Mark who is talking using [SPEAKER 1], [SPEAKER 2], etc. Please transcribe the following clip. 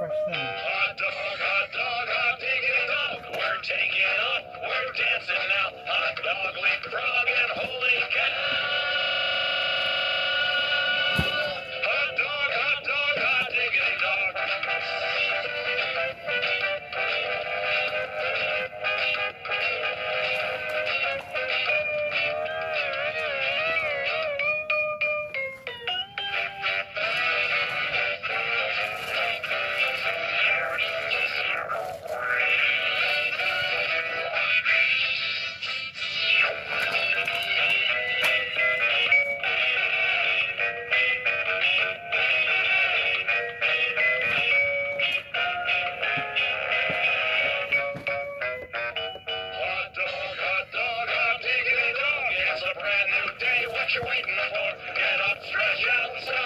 [SPEAKER 1] afastando.
[SPEAKER 2] Get up, stretch out